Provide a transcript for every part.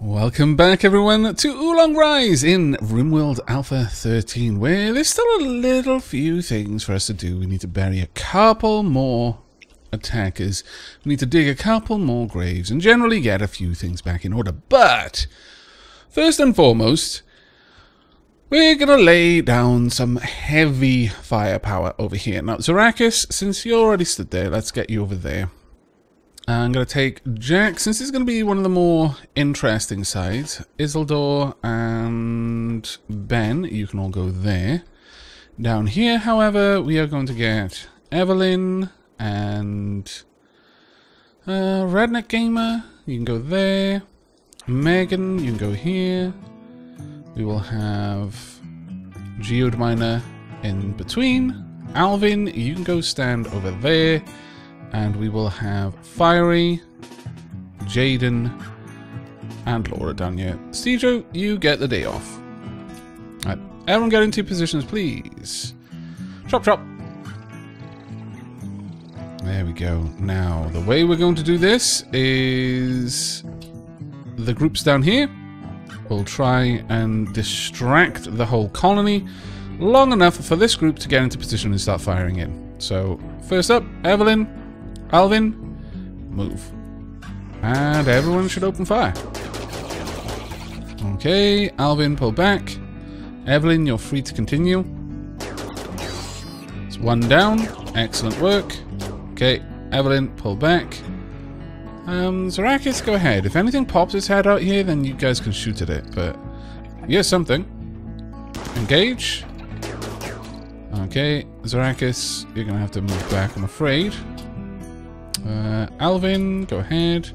Welcome back everyone to Oolong Rise in RimWorld Alpha 13 where there's still a little few things for us to do. We need to bury a couple more attackers. We need to dig a couple more graves and generally get a few things back in order. But first and foremost, we're to lay down some heavy firepower over here. Now, Zarakis, since you already stood there, let's get you over there. I'm going to take Jack, since it's going to be one of the more interesting sides. Isildur and Ben, you can all go there. Down here, however, we are going to get Evelyn and uh, Redneck Gamer. You can go there. Megan, you can go here. We will have Geode Miner in between. Alvin, you can go stand over there. And we will have Fiery, Jaden, and Laura down here. Stejo, you get the day off. Right, everyone get into positions, please. Chop, chop. There we go. Now, the way we're going to do this is the groups down here will try and distract the whole colony long enough for this group to get into position and start firing in. So, first up, Evelyn, Alvin, move. And everyone should open fire. Okay, Alvin, pull back. Evelyn, you're free to continue. It's one down. Excellent work. Okay, Evelyn, pull back. Um, Zarakis, go ahead. If anything pops its head out here, then you guys can shoot at it, but... Yeah, something. Engage. Okay, Zarakis, you're gonna have to move back, I'm afraid. Uh, Alvin, go ahead.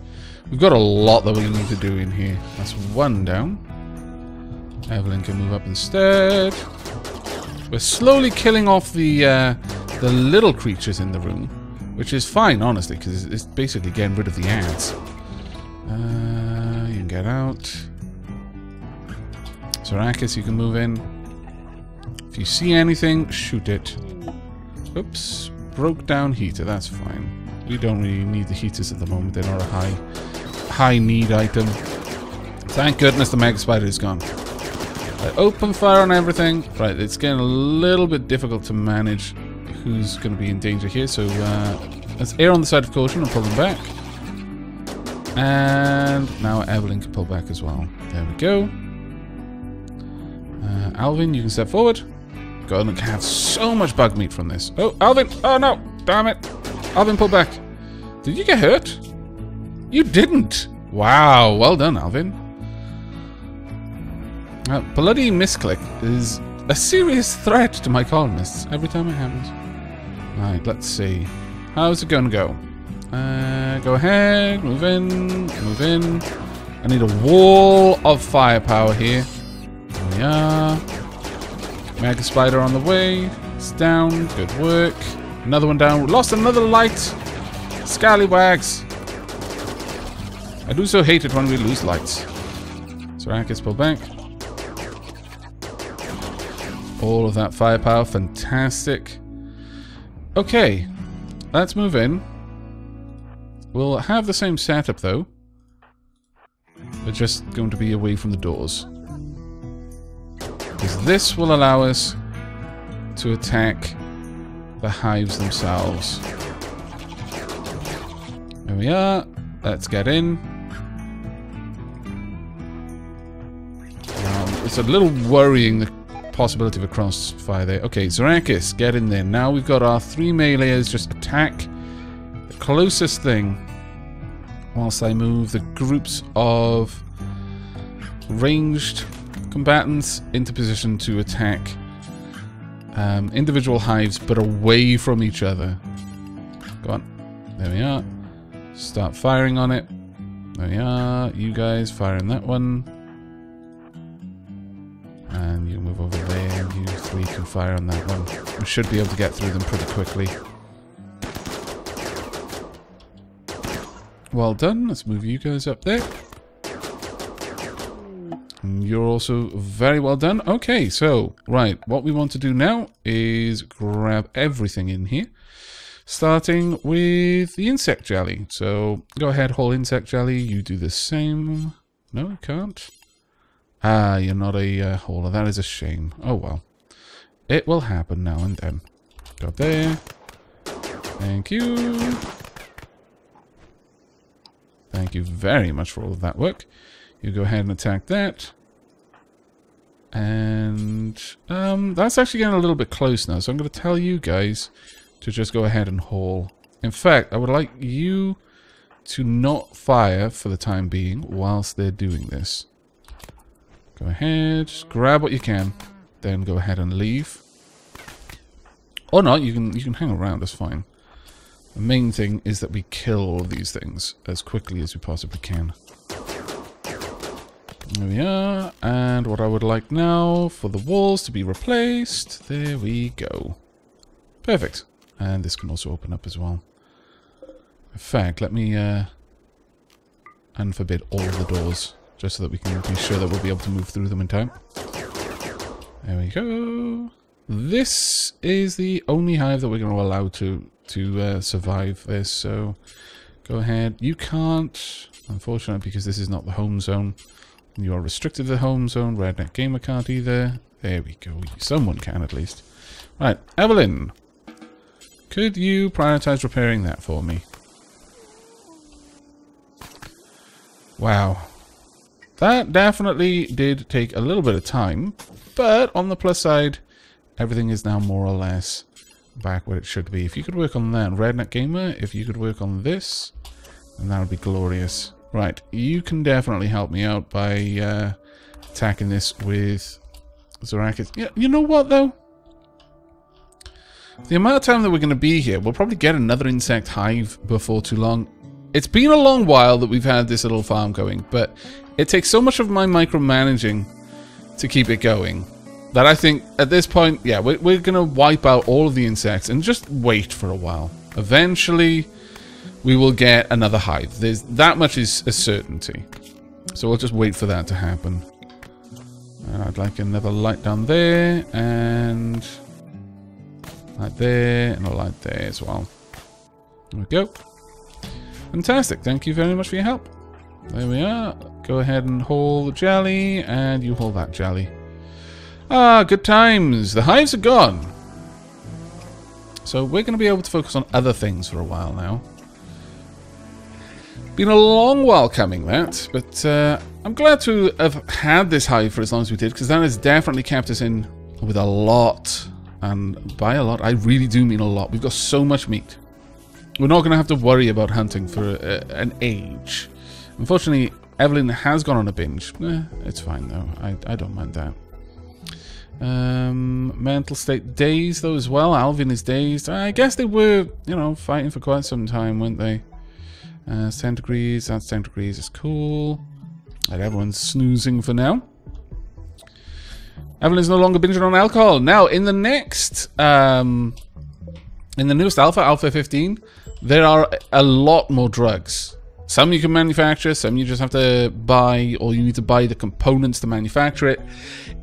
We've got a lot that we need to do in here. That's one down. Evelyn can move up instead. We're slowly killing off the uh, the little creatures in the room, which is fine, honestly, because it's basically getting rid of the ants. Uh, you can get out. Zarakis, you can move in. If you see anything, shoot it. Oops. Broke down heater, that's fine. We don't really need the heaters at the moment. They're not a high, high need item. Thank goodness the Mega Spider is gone. Right, open fire on everything. Right, it's getting a little bit difficult to manage who's going to be in danger here. So uh, let's err on the side of caution and pull them back. And now Evelyn can pull back as well. There we go. Uh, Alvin, you can step forward. God, look, have so much bug meat from this. Oh, Alvin! Oh no! Damn it! Alvin, pull back. Did you get hurt? You didn't. Wow, well done, Alvin. Uh, bloody misclick is a serious threat to my colonists every time it happens. Right, let's see. How's it gonna go? Uh, go ahead, move in, move in. I need a wall of firepower here. There we are. Mega Spider on the way. It's down. Good work. Another one down. Lost another light. Scallywags. I do so hate it when we lose lights. Zarakis, pull back. All of that firepower. Fantastic. Okay. Let's move in. We'll have the same setup, though. We're just going to be away from the doors. Because this will allow us to attack the hives themselves. There we are. Let's get in. Um, it's a little worrying, the possibility of a crossfire there. Okay, Zarakis, get in there. Now we've got our three melees. Just attack the closest thing whilst I move the groups of ranged combatants into position to attack um, individual hives, but away from each other. Go on. There we are. Start firing on it. There we are. You guys firing that one. And you move over there. You three can fire on that one. We should be able to get through them pretty quickly. Well done. Let's move you guys up there. You're also very well done. Okay, so, right, what we want to do now is grab everything in here. Starting with the insect jelly. So, go ahead, whole insect jelly. You do the same. No, you can't. Ah, you're not a uh, hauler. That is a shame. Oh well. It will happen now and then. Go there. Thank you. Thank you very much for all of that work. You go ahead and attack that. And um, that's actually getting a little bit close now. So I'm going to tell you guys to just go ahead and haul. In fact, I would like you to not fire for the time being whilst they're doing this. Go ahead, grab what you can, then go ahead and leave. Or not, you can you can hang around, that's fine. The main thing is that we kill all these things as quickly as we possibly can. There we are. And what I would like now for the walls to be replaced. There we go. Perfect. And this can also open up as well. In fact, let me uh, unforbid all of the doors. Just so that we can be sure that we'll be able to move through them in time. There we go. This is the only hive that we're going to allow to to uh, survive this. So go ahead. You can't, unfortunately, because this is not the home zone. You are restricted to the home zone. Redneck Gamer can't either. There we go. Someone can at least. Right, Evelyn. Could you prioritize repairing that for me? Wow. That definitely did take a little bit of time. But on the plus side, everything is now more or less back where it should be. If you could work on that, Redneck Gamer, if you could work on this, then that would be glorious. Right, you can definitely help me out by uh, attacking this with Zarakis. Yeah, you know what, though? The amount of time that we're going to be here, we'll probably get another insect hive before too long. It's been a long while that we've had this little farm going, but it takes so much of my micromanaging to keep it going that I think at this point, yeah, we're, we're going to wipe out all of the insects and just wait for a while. Eventually, we will get another hive. There's That much is a certainty. So we'll just wait for that to happen. Uh, I'd like another light down there, and light there, and a light there as well. There we go. Fantastic. Thank you very much for your help. There we are. Go ahead and haul the jelly, and you haul that jelly. Ah, good times. The hives are gone. So we're going to be able to focus on other things for a while now. Been a long while coming, that, but uh, I'm glad to have had this hive for as long as we did, because that has definitely kept us in with a lot. And by a lot, I really do mean a lot. We've got so much meat. We're not going to have to worry about hunting for a, an age. Unfortunately, Evelyn has gone on a binge. Eh, it's fine, though. I, I don't mind that. Um, mental state dazed though as well. Alvin is dazed. I guess they were, you know, fighting for quite some time, weren't they? Uh, 10 degrees. That's 10 degrees. It's cool. And everyone's snoozing for now. Evelyn's no longer binging on alcohol. Now, in the next, um, in the newest alpha, Alpha 15, there are a lot more drugs. Some you can manufacture, some you just have to buy, or you need to buy the components to manufacture it.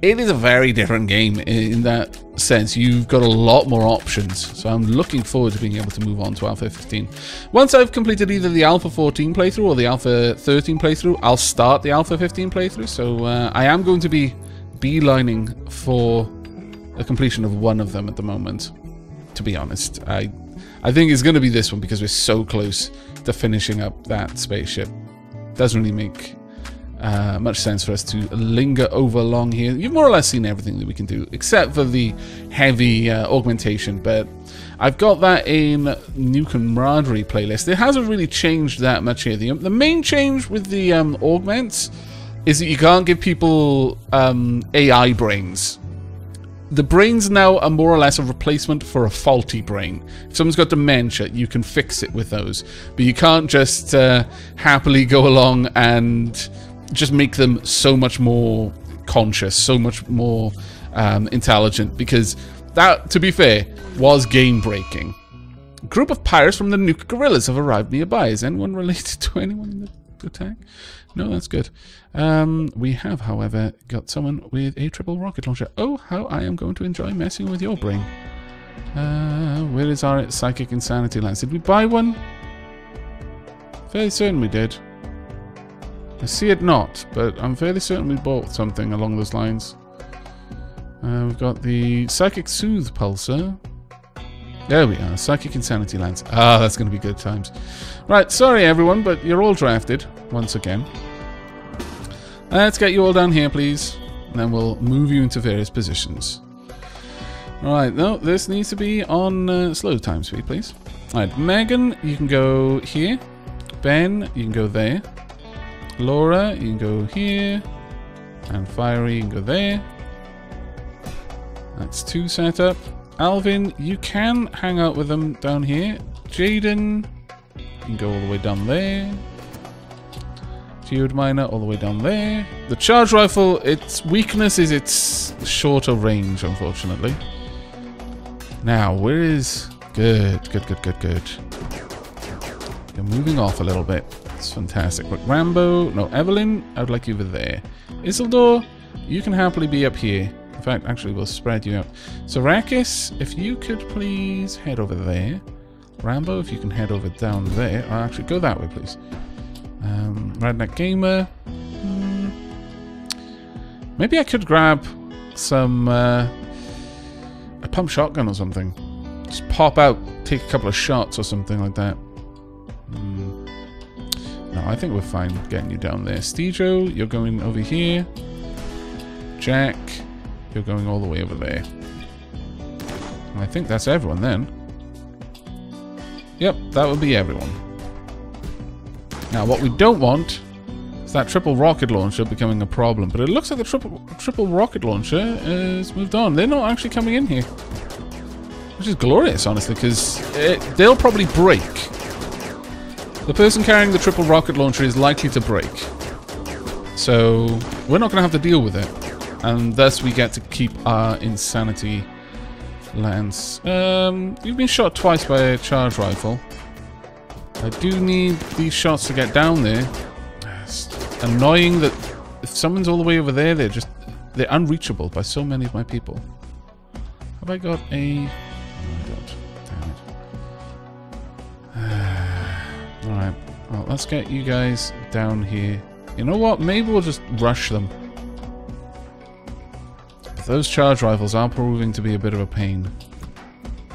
It is a very different game in that sense. You've got a lot more options, so I'm looking forward to being able to move on to Alpha 15. Once I've completed either the Alpha 14 playthrough or the Alpha 13 playthrough, I'll start the Alpha 15 playthrough, so uh, I am going to be beelining for the completion of one of them at the moment, to be honest. I I think it's going to be this one because we're so close to finishing up that spaceship. Doesn't really make uh, much sense for us to linger over long here. You've more or less seen everything that we can do, except for the heavy uh, augmentation, but I've got that in New Camaraderie playlist. It hasn't really changed that much here. The, the main change with the um, augments is that you can't give people um, AI brains the brains now are more or less a replacement for a faulty brain. If someone's got dementia, you can fix it with those. But you can't just uh, happily go along and just make them so much more conscious, so much more um, intelligent, because that, to be fair, was game breaking. A group of pirates from the Nuka Gorillas have arrived nearby. Is anyone related to anyone in the attack? No, that's good. Um, we have, however, got someone with a triple rocket launcher. Oh, how I am going to enjoy messing with your brain. Uh, where is our psychic insanity lance? Did we buy one? Very certain we did. I see it not, but I'm fairly certain we bought something along those lines. Uh, we've got the Psychic Soothe Pulser. There we are, Psychic Insanity Lance. Ah, that's going to be good times. Right, sorry everyone, but you're all drafted, once again. Let's get you all down here, please. And then we'll move you into various positions. Alright, no, this needs to be on uh, slow time speed, please. Alright, Megan, you can go here. Ben, you can go there. Laura, you can go here. And Fiery, you can go there. That's two set up. Alvin, you can hang out with them down here. Jaden, you can go all the way down there. Geode Miner all the way down there. The charge rifle, its weakness is its shorter range, unfortunately. Now, where is... Good, good, good, good, good. You're moving off a little bit. It's fantastic. But Rambo, no, Evelyn, I would like you over there. Isildur, you can happily be up here. In fact, actually, we'll spread you out. Zarakis, if you could please head over there. Rambo, if you can head over down there. Or actually, go that way, please. Um, Redneck Gamer. Hmm. Maybe I could grab some... Uh, a pump shotgun or something. Just pop out, take a couple of shots or something like that. Hmm. No, I think we're fine getting you down there. Stejo, you're going over here. Jack, you're going all the way over there. I think that's everyone then. Yep, that would be everyone. Now, what we don't want is that triple rocket launcher becoming a problem. But it looks like the triple triple rocket launcher has moved on. They're not actually coming in here. Which is glorious, honestly, because they'll probably break. The person carrying the triple rocket launcher is likely to break. So, we're not going to have to deal with it and thus we get to keep our insanity lance. Um, you've been shot twice by a charge rifle. I do need these shots to get down there. It's annoying that if someone's all the way over there, they're just they're unreachable by so many of my people. Have I got a? I don't. Damn it. all right. Well, let's get you guys down here. You know what? Maybe we'll just rush them. Those charge rifles are proving to be a bit of a pain.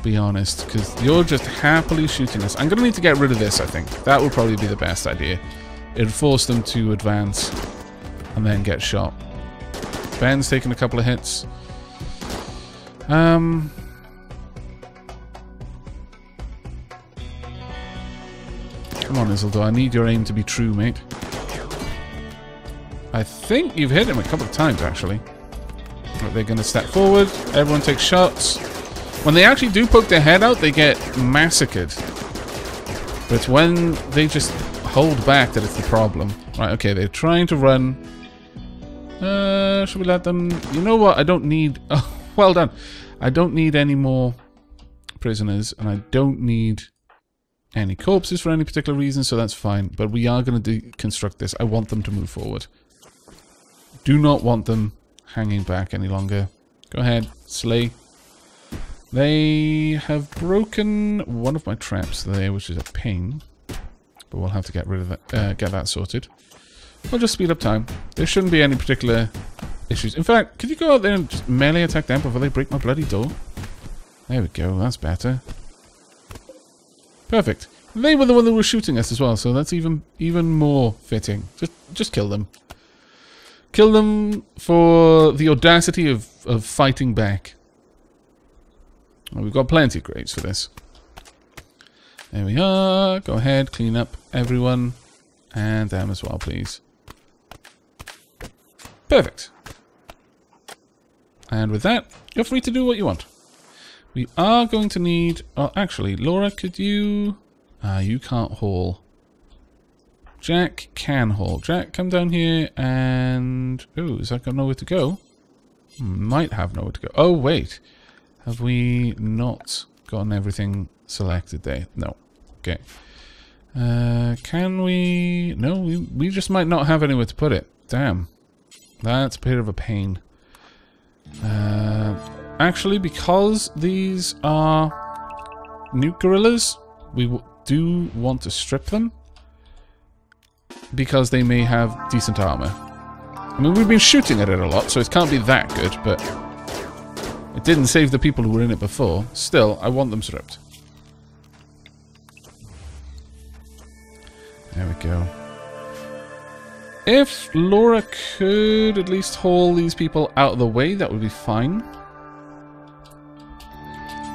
Be honest, because you're just happily shooting us. I'm going to need to get rid of this, I think. That would probably be the best idea. It'd force them to advance and then get shot. Ben's taking a couple of hits. Um... Come on, Isildur. I need your aim to be true, mate. I think you've hit him a couple of times, actually. They're going to step forward. Everyone takes shots. When they actually do poke their head out, they get massacred. But when they just hold back that it's the problem. Right, okay, they're trying to run. Uh, should we let them... You know what? I don't need... Oh, well done. I don't need any more prisoners, and I don't need any corpses for any particular reason, so that's fine. But we are going to deconstruct this. I want them to move forward. Do not want them hanging back any longer. Go ahead, slay. They have broken one of my traps there, which is a pain. But we'll have to get rid of that, uh, get that sorted. We'll just speed up time. There shouldn't be any particular issues. In fact, could you go out there and just melee attack them before they break my bloody door? There we go, that's better. Perfect. They were the one that were shooting us as well, so that's even even more fitting. Just just kill them. Kill them for the audacity of, of fighting back. Well, we've got plenty of graves for this. There we are. Go ahead, clean up everyone. And them as well, please. Perfect. And with that, you're free to do what you want. We are going to need... Oh, actually, Laura, could you... Ah, you can't haul. Jack can haul. Jack, come down here and... Oh, is that got nowhere to go? Might have nowhere to go. Oh, wait. Have we not gotten everything selected there? No. Okay. Uh, can we... No, we, we just might not have anywhere to put it. Damn. That's a bit of a pain. Uh, actually, because these are new gorillas, we do want to strip them. Because they may have decent armor. I mean, we've been shooting at it a lot, so it can't be that good, but it didn't save the people who were in it before. Still, I want them stripped. There we go. If Laura could at least haul these people out of the way, that would be fine.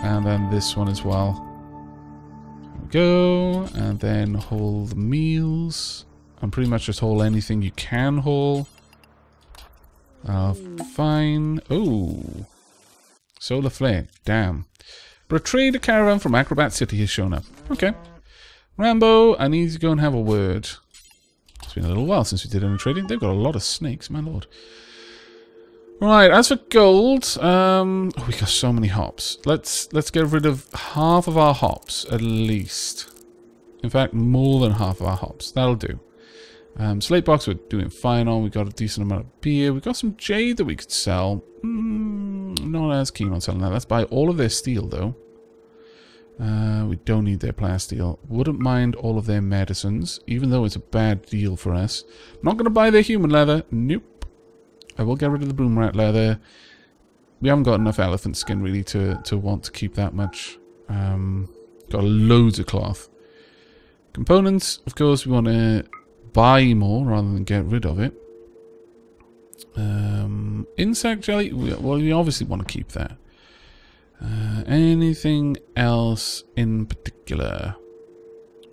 And then this one as well. There we go. And then haul the meals. And pretty much just haul anything you can haul. Uh, fine. Oh. Solar flare. Damn. But a caravan from Acrobat City has shown up. Okay. Rambo, I need to go and have a word. It's been a little while since we did any trading. They've got a lot of snakes, my lord. Right, as for gold, um, oh, we got so many hops. Let's let's get rid of half of our hops at least. In fact, more than half of our hops. That'll do. Um, slate box we're doing fine on. We got a decent amount of beer. We got some jade that we could sell. Mm, not as keen on selling that. Let's buy all of their steel though. Uh, we don't need their plasteel. Wouldn't mind all of their medicines, even though it's a bad deal for us. Not going to buy their human leather. Nope. I will get rid of the boomrat leather. We haven't got enough elephant skin, really, to, to want to keep that much. Um, got loads of cloth. Components, of course, we want to buy more rather than get rid of it. Um, insect jelly, well, we obviously want to keep that. Uh, anything else in particular?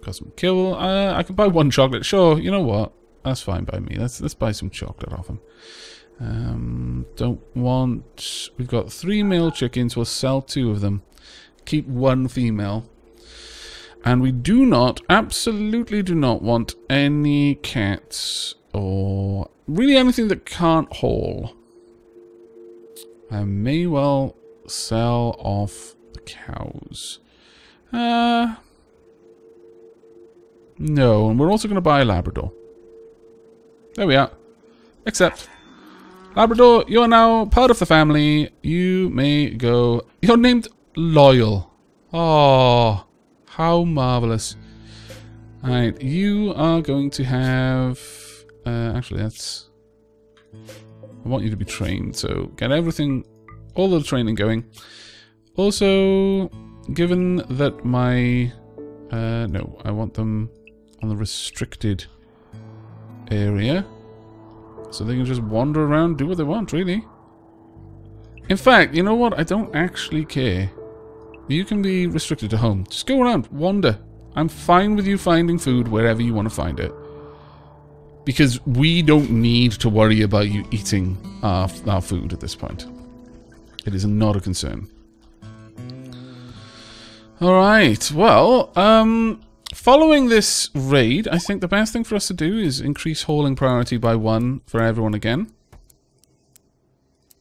Some kill. Uh, I can buy one chocolate. Sure, you know what? That's fine by me. Let's let's buy some chocolate off him. Um, don't want. We've got three male chickens. We'll sell two of them. Keep one female. And we do not, absolutely do not want any cats or really anything that can't haul. I may well sell off the cows. Uh, no, and we're also going to buy a Labrador. There we are. Except, Labrador, you are now part of the family. You may go. You're named Loyal. Oh, how marvelous. Alright, you are going to have... Uh, actually, that's... I want you to be trained, so get everything all the training going. Also, given that my... Uh, no, I want them on the restricted area. So they can just wander around, do what they want, really. In fact, you know what? I don't actually care. You can be restricted to home. Just go around, wander. I'm fine with you finding food wherever you want to find it. Because we don't need to worry about you eating our, our food at this point. It is not a concern. Alright, well, um, following this raid, I think the best thing for us to do is increase hauling priority by one for everyone again.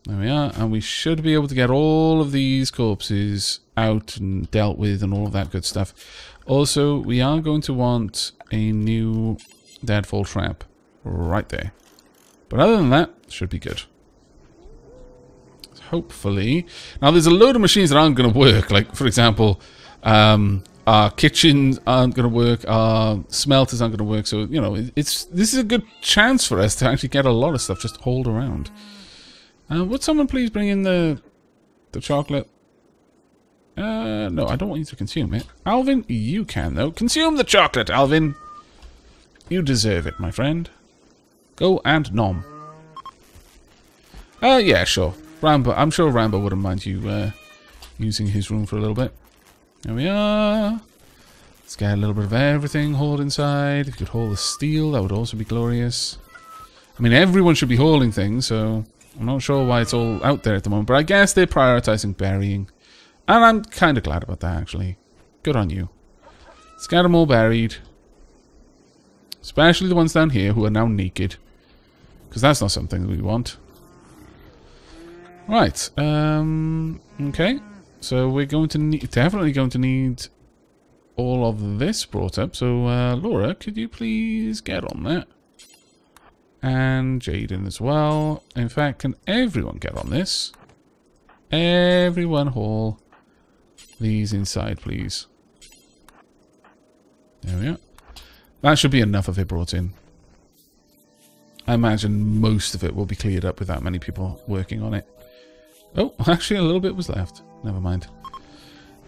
There we are, and we should be able to get all of these corpses out and dealt with and all of that good stuff. Also, we are going to want a new deadfall trap right there. But other than that, should be good. Hopefully. Now, there's a load of machines that aren't going to work. Like, for example, um, our kitchens aren't going to work. Our smelters aren't going to work. So, you know, it's this is a good chance for us to actually get a lot of stuff just hold around. Uh, would someone please bring in the the chocolate? Uh, no, I don't want you to consume it. Alvin, you can, though. Consume the chocolate, Alvin! You deserve it, my friend. Go and nom. Uh, yeah, sure. Rambo, I'm sure Rambo wouldn't mind you uh, using his room for a little bit. There we are. Let's get a little bit of everything hauled inside. If you could haul the steel, that would also be glorious. I mean, everyone should be hauling things, so I'm not sure why it's all out there at the moment. But I guess they're prioritizing burying. And I'm kind of glad about that, actually. Good on you. Let's get them all buried. Especially the ones down here who are now naked. Because that's not something we want. Right. Um, okay. So we're going to need, definitely going to need all of this brought up. So, uh, Laura, could you please get on that? And Jaden as well. In fact, can everyone get on this? Everyone haul these inside, please. There we are. That should be enough of it brought in. I imagine most of it will be cleared up with that many people working on it. Oh, actually a little bit was left. Never mind.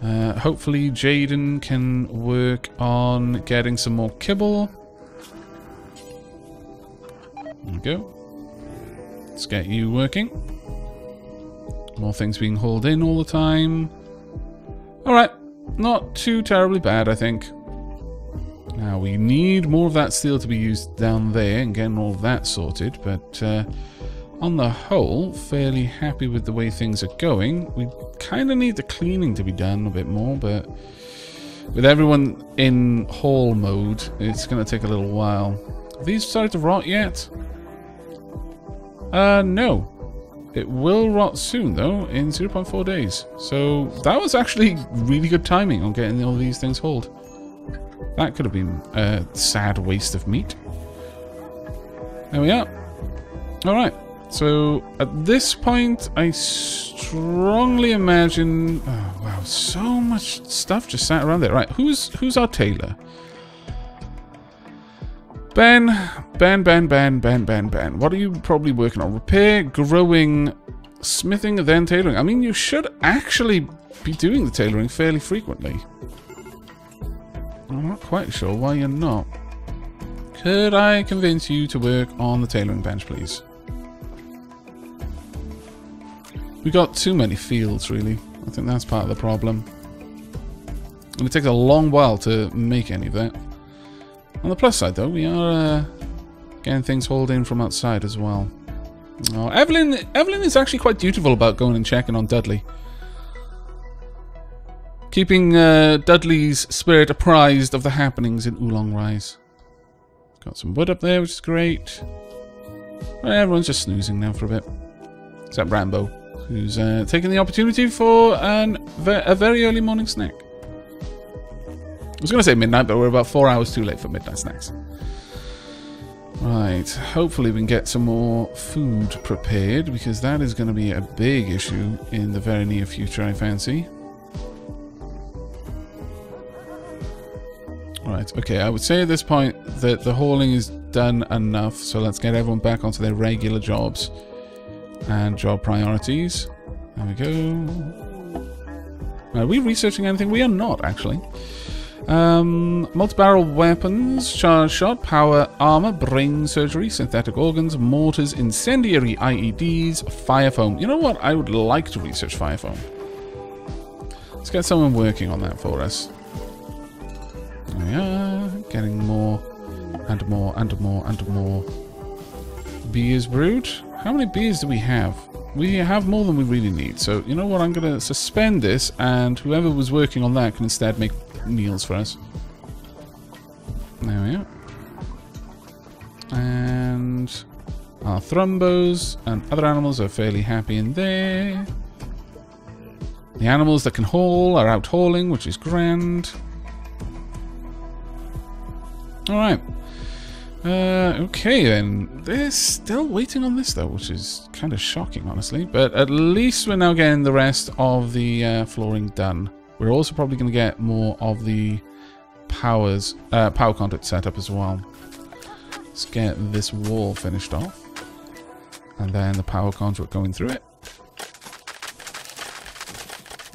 Uh, hopefully Jaden can work on getting some more kibble. There we go. Let's get you working. More things being hauled in all the time. Alright, not too terribly bad, I think. Now, we need more of that steel to be used down there and getting all that sorted, but uh, on the whole, fairly happy with the way things are going. We kind of need the cleaning to be done a bit more, but with everyone in haul mode, it's going to take a little while. Have these started to rot yet? Uh, no. It will rot soon, though, in 0.4 days. So that was actually really good timing on getting all these things hauled. That could have been a sad waste of meat. There we are. Alright. So, at this point, I strongly imagine... Oh, wow, so much stuff just sat around there. Right, who's who's our tailor? Ben, Ben, Ben, Ben, Ben, Ben, Ben. What are you probably working on? Repair, growing, smithing, then tailoring. I mean, you should actually be doing the tailoring fairly frequently. I'm not quite sure why you're not. Could I convince you to work on the tailoring bench, please? We got too many fields, really. I think that's part of the problem. And it takes a long while to make any of that. On the plus side, though, we are uh, getting things hauled in from outside as well. Oh, Evelyn, Evelyn is actually quite dutiful about going and checking on Dudley. Keeping uh, Dudley's spirit apprised of the happenings in Oolong Rise. Got some wood up there, which is great. Everyone's just snoozing now for a bit. Except Rambo, who's uh, taking the opportunity for an, a very early morning snack. I was going to say midnight, but we're about four hours too late for midnight snacks. Right, hopefully we can get some more food prepared, because that is going to be a big issue in the very near future, I fancy. Right, okay, I would say at this point that the hauling is done enough, so let's get everyone back onto their regular jobs and job priorities. There we go. Are we researching anything? We are not, actually. Um, multi-barrel weapons, charge shot, power armor, brain surgery, synthetic organs, mortars, incendiary IEDs, fire foam. You know what? I would like to research fire foam. Let's get someone working on that for us. We are. Getting more and more and more and more beers brewed. How many beers do we have? We have more than we really need. So, you know what? I'm going to suspend this and whoever was working on that can instead make meals for us. There we are. And our thrumbos and other animals are fairly happy in there. The animals that can haul are out hauling, which is grand. Alright. Uh, okay then. They're still waiting on this though, which is kind of shocking, honestly. But at least we're now getting the rest of the uh, flooring done. We're also probably going to get more of the powers, uh, power conduit set up as well. Let's get this wall finished off. And then the power conduit going through it.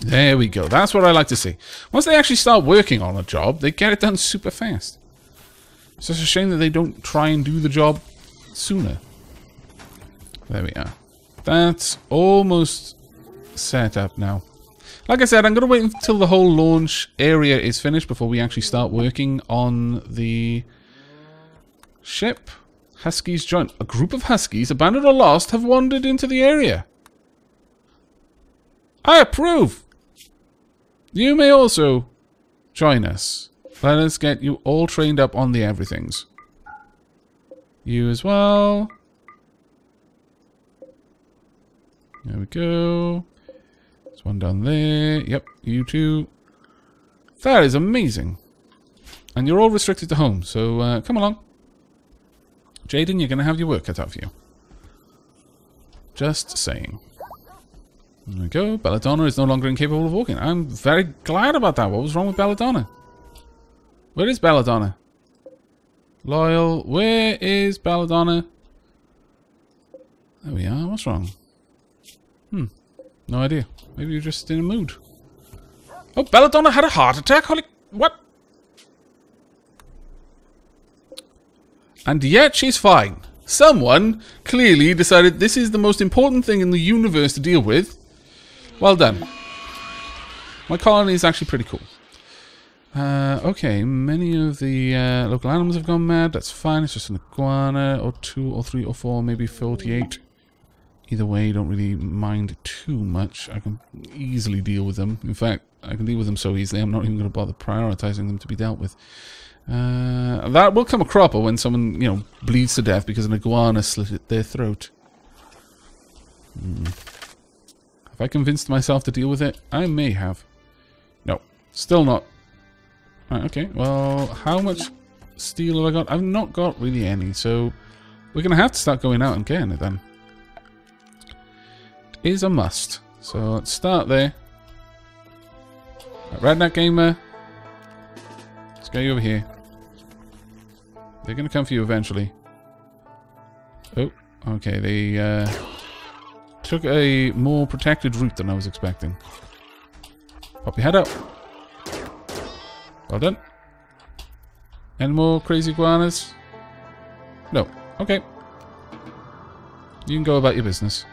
There we go. That's what I like to see. Once they actually start working on a job, they get it done super fast. It's just a shame that they don't try and do the job sooner. There we are. That's almost set up now. Like I said, I'm going to wait until the whole launch area is finished before we actually start working on the ship. Huskies join. A group of Huskies, abandoned or lost, have wandered into the area. I approve. You may also join us. Let us get you all trained up on the everythings. You as well. There we go. One down there. Yep, you too. That is amazing. And you're all restricted to home, so uh, come along. Jaden, you're going to have your work cut out for you. Just saying. There we go. Belladonna is no longer incapable of walking. I'm very glad about that. What was wrong with Belladonna? Where is Belladonna? Loyal, where is Belladonna? There we are. What's wrong? Hmm. No idea. Maybe you're just in a mood. Oh, Belladonna had a heart attack? Holy... What? And yet she's fine. Someone clearly decided this is the most important thing in the universe to deal with. Well done. My colony is actually pretty cool. Uh, okay, many of the uh, local animals have gone mad. That's fine. It's just an iguana, or two, or three, or four, maybe 48. Either way, don't really mind too much. I can easily deal with them. In fact, I can deal with them so easily, I'm not even going to bother prioritizing them to be dealt with. Uh, that will come a cropper when someone, you know, bleeds to death because an iguana slit their throat. Hmm. Have I convinced myself to deal with it? I may have. No, still not Right, okay, well, how much steel have I got? I've not got really any, so we're going to have to start going out and getting it then. Is a must. So let's start there. Right, Redneck Gamer, let's you over here. They're going to come for you eventually. Oh, okay, they uh, took a more protected route than I was expecting. Pop your head up. Well done. Any more crazy iguanas? No. Okay. You can go about your business.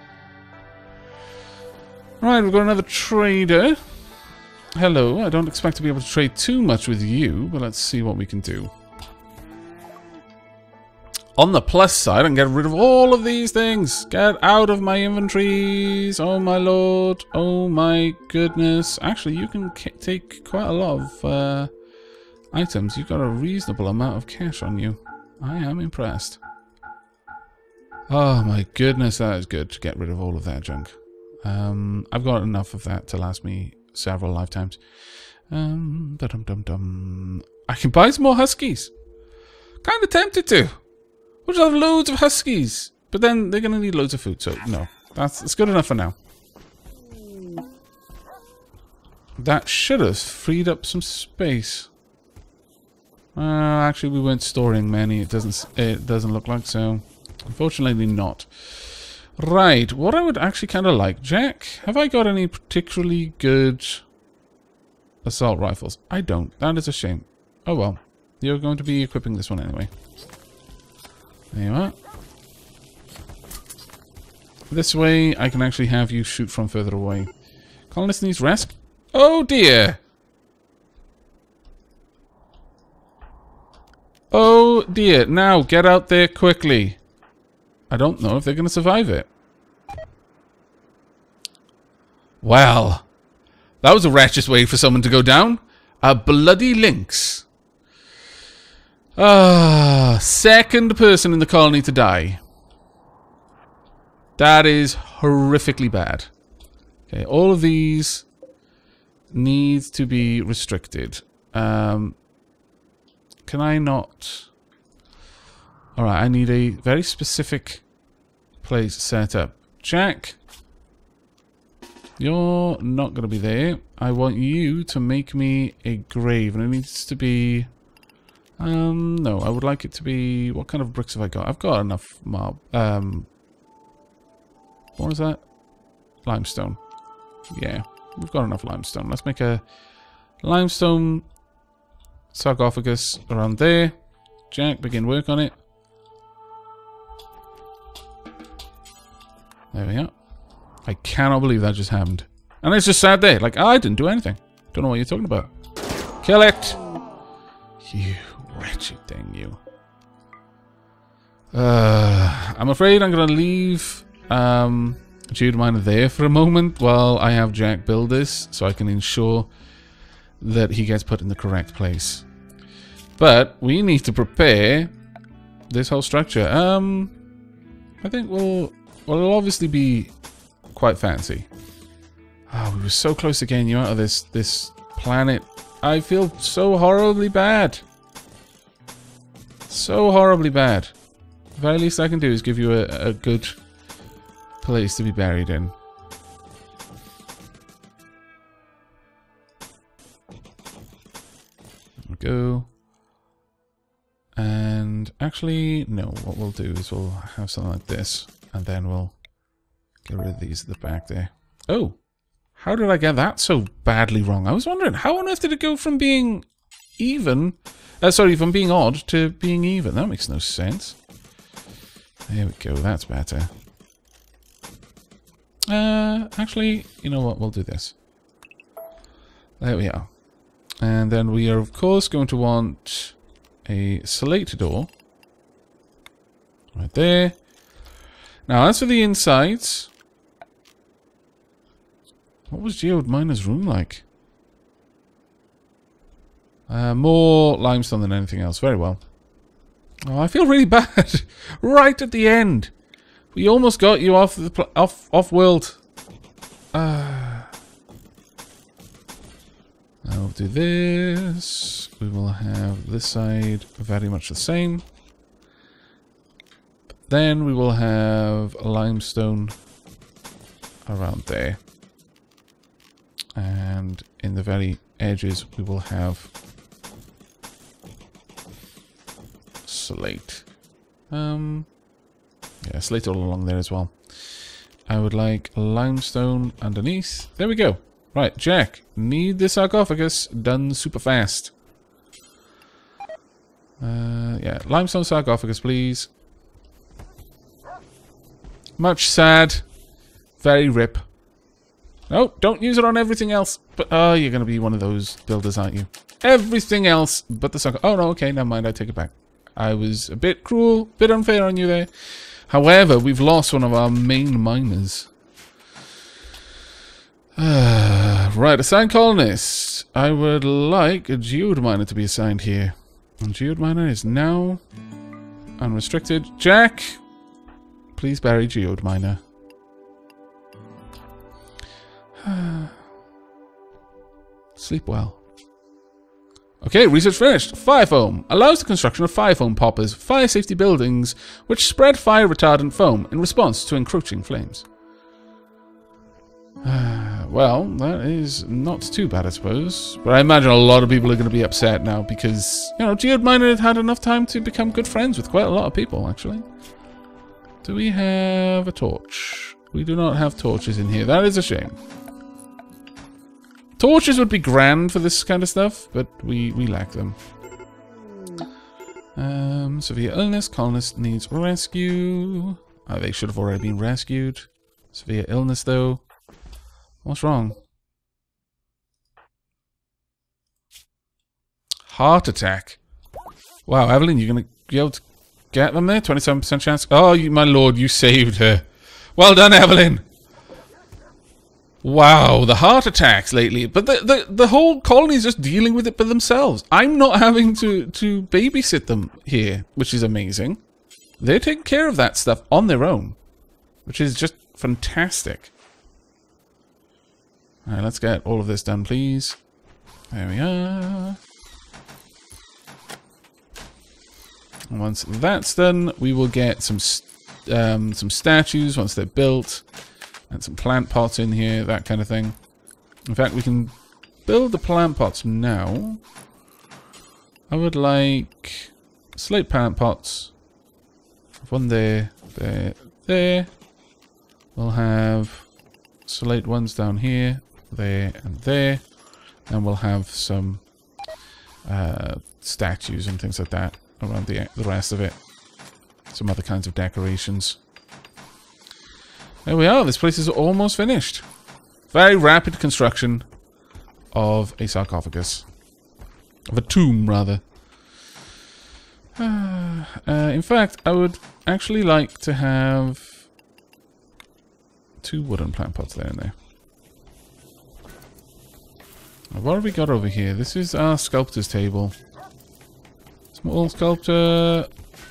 Right, we've got another trader. Hello, I don't expect to be able to trade too much with you, but let's see what we can do. On the plus side, I can get rid of all of these things. Get out of my inventories. Oh my lord. Oh my goodness. Actually, you can take quite a lot of... Uh, items, you've got a reasonable amount of cash on you. I am impressed. Oh my goodness, that is good to get rid of all of that junk. Um, I've got enough of that to last me several lifetimes. Um, dum dum dum. I can buy some more huskies. Kind of tempted to. We'll just have loads of huskies, but then they're gonna need loads of food. So no, that's it's good enough for now. That should have freed up some space. Uh, actually, we weren't storing many. It doesn't. It doesn't look like so. Unfortunately, not. Right. What I would actually kind of like, Jack. Have I got any particularly good assault rifles? I don't. That is a shame. Oh well. You're going to be equipping this one anyway. There you are. This way, I can actually have you shoot from further away. Colonist needs rest. Oh dear! Oh dear, now get out there quickly. I don't know if they're going to survive it. Well, that was a righteous way for someone to go down. A bloody lynx. Ah, second person in the colony to die. That is horrifically bad. Okay, all of these need to be restricted. Um, can I not... Alright, I need a very specific place set up. Jack, you're not going to be there. I want you to make me a grave, and it needs to be... Um, no, I would like it to be... What kind of bricks have I got? I've got enough marble. Um, what is that? Limestone. Yeah, we've got enough limestone. Let's make a limestone sarcophagus around there. Jack, begin work on it. There we go. I cannot believe that just happened. And it's just sad there, like, I didn't do anything. Don't know what you're talking about. Kill it! You wretched thing, you. Uh, I'm afraid I'm going to leave um, Geode Miner there for a moment while I have Jack build this so I can ensure that he gets put in the correct place. But we need to prepare this whole structure. Um, I think we'll, well, it'll obviously be quite fancy. Oh, we were so close to getting you out of this, this planet. I feel so horribly bad. So horribly bad. The very least I can do is give you a, a good place to be buried in. go. And actually, no, what we'll do is we'll have something like this, and then we'll Get rid of these at the back there. Oh, how did I get that so badly wrong? I was wondering, how on earth did it go from being even, uh, sorry, from being odd to being even? That makes no sense. There we go, that's better. Uh, actually, you know what, we'll do this. There we are. And then we are, of course, going to want a slate door. Right there. Now, as for the insides... What was Geode Miner's room like? Uh, more limestone than anything else. Very well. Oh, I feel really bad. right at the end. We almost got you off the off off world. Uh, I'll do this. We will have this side very much the same. Then we will have limestone around there. And in the very edges we will have slate. Um, yeah, slate all along there as well. I would like limestone underneath. There we go. Right, Jack, need the sarcophagus done super fast. Uh, yeah, limestone sarcophagus, please. Much sad. Very rip. No, don't use it on everything else. But, oh, you're going to be one of those builders, aren't you? Everything else but the sarcophagus. Oh, no, okay, never mind. I take it back. I was a bit cruel, bit unfair on you there. However, we've lost one of our main miners. Uh, right, assigned colonist. I would like a geode miner to be assigned here. And geode miner is now unrestricted. Jack, please bury geode miner. Sleep well. Okay, research finished. Fire foam allows the construction of fire foam poppers, fire safety buildings, which spread fire retardant foam in response to encroaching flames. well, that is not too bad, I suppose. But I imagine a lot of people are going to be upset now because, you know, Geode Miner had enough time to become good friends with quite a lot of people, actually. Do we have a torch? We do not have torches in here. That is a shame. Torches would be grand for this kind of stuff, but we, we lack them. Um, severe illness. Colonist needs rescue. Oh, they should have already been rescued. Severe illness, though. What's wrong? Heart attack. Wow, Evelyn, you're going to be able to get them there? 27% chance. Oh, you, my lord, you saved her. Well done, Evelyn. Wow, the heart attacks lately. But the, the, the whole colony is just dealing with it by themselves. I'm not having to, to babysit them here, which is amazing. They're taking care of that stuff on their own, which is just fantastic. Alright, let's get all of this done, please. There we are. Once that's done, we will get some um, some statues once they're built. And some plant pots in here, that kind of thing. In fact, we can build the plant pots now. I would like slate plant pots. One there, there, there. We'll have slate ones down here, there, and there. And we'll have some uh, statues and things like that around the, the rest of it. Some other kinds of decorations. There we are. This place is almost finished. Very rapid construction of a sarcophagus. Of a tomb, rather. Uh, in fact, I would actually like to have two wooden plant pots there and there. What have we got over here? This is our sculptor's table. Small sculptor,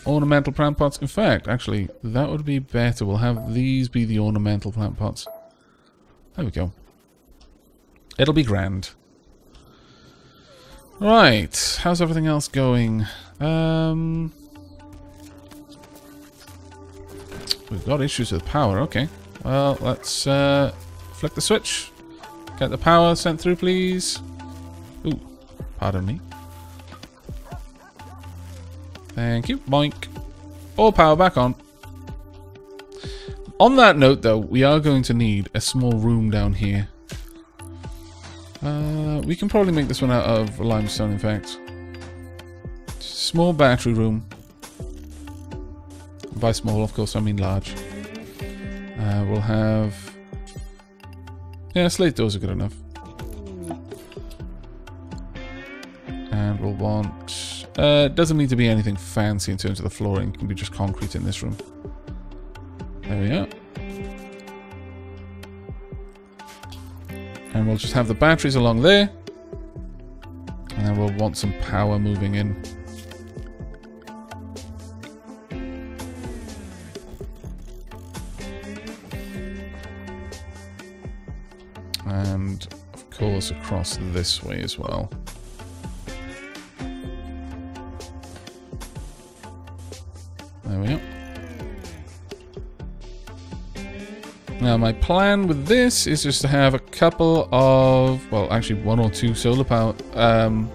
ornamental plant pots. In fact, actually, that would be better. We'll have these be the ornamental plant pots. There we go. It'll be grand. Right, how's everything else going? Um, we've got issues with power, okay. Well, let's uh, flick the switch. Get the power sent through, please. Ooh, pardon me. Thank you. Boink. All power back on. on that note, though, we are going to need a small room down here. Uh, we can probably make this one out of limestone, in fact. Small battery room. By small, of course, I mean large. Uh, we'll have... Yeah, slate doors are good enough. And we'll want... Uh, doesn't need to be anything fancy in terms of the flooring. It can be just concrete in this room. There we are. And we'll just have the batteries along there. And then we'll want some power moving in. And, of course, across this way as well. Now my plan with this is just to have a couple of, well actually one or two solar power, um,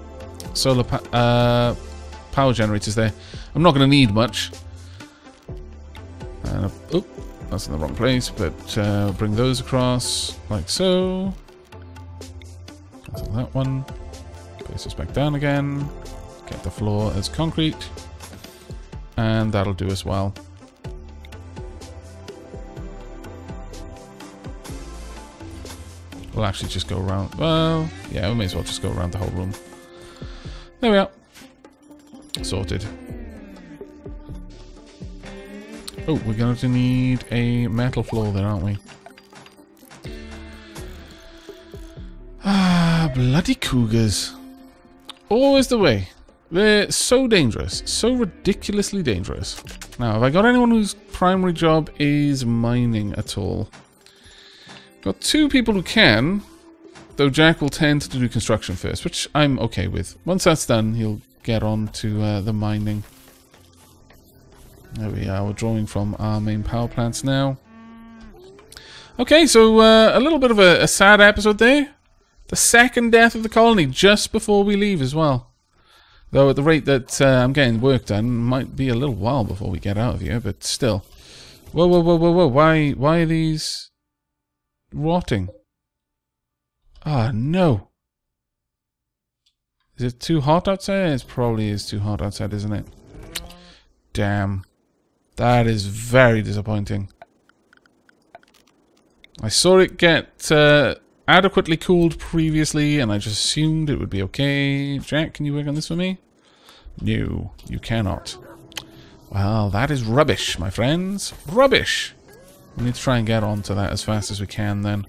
solar pa uh, power generators there. I'm not going to need much. And, oh, that's in the wrong place, but uh, bring those across like so. Cancel that one. Place this back down again. Get the floor as concrete. And that'll do as well. We'll actually just go around. Well, yeah, we may as well just go around the whole room. There we are. Sorted. Oh, we're going to need a metal floor then, aren't we? Ah, bloody cougars. Always the way. They're so dangerous. So ridiculously dangerous. Now, have I got anyone whose primary job is mining at all? Got two people who can, though Jack will tend to do construction first, which I'm okay with. Once that's done, he'll get on to uh, the mining. There we are, we're drawing from our main power plants now. Okay, so uh, a little bit of a, a sad episode there. The second death of the colony just before we leave as well. Though at the rate that uh, I'm getting work done, might be a little while before we get out of here, but still. Whoa, whoa, whoa, whoa, whoa, why, why are these rotting. Ah, no. Is it too hot outside? It probably is too hot outside, isn't it? Damn. That is very disappointing. I saw it get uh, adequately cooled previously, and I just assumed it would be okay. Jack, can you work on this for me? No, you cannot. Well, that is rubbish, my friends. Rubbish! We need to try and get onto that as fast as we can then.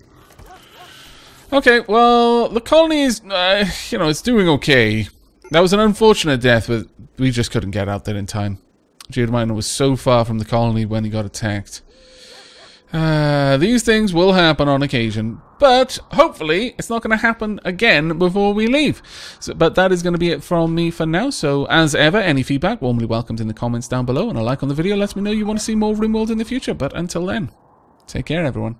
Okay, well, the colony is, uh, you know, it's doing okay. That was an unfortunate death, but we just couldn't get out there in time. Geode Miner was so far from the colony when he got attacked. Uh, these things will happen on occasion, but hopefully it's not going to happen again before we leave. So, but that is going to be it from me for now. So as ever, any feedback warmly welcomed in the comments down below, and a like on the video lets me know you want to see more RimWorld in the future. But until then, take care, everyone.